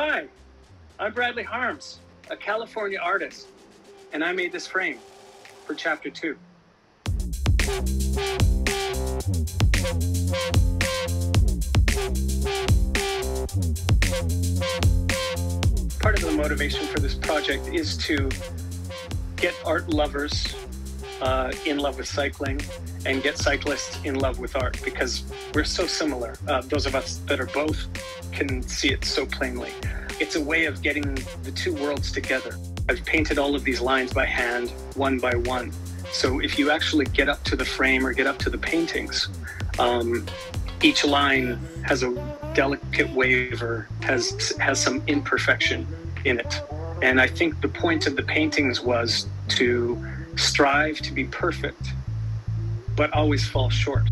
Hi, I'm Bradley Harms, a California artist, and I made this frame for chapter two. Part of the motivation for this project is to get art lovers uh, in love with cycling and get cyclists in love with art because we're so similar. Uh, those of us that are both can see it so plainly. It's a way of getting the two worlds together. I've painted all of these lines by hand, one by one. So if you actually get up to the frame or get up to the paintings, um, each line has a delicate waver, has has some imperfection in it. And I think the point of the paintings was to strive to be perfect, but always fall short.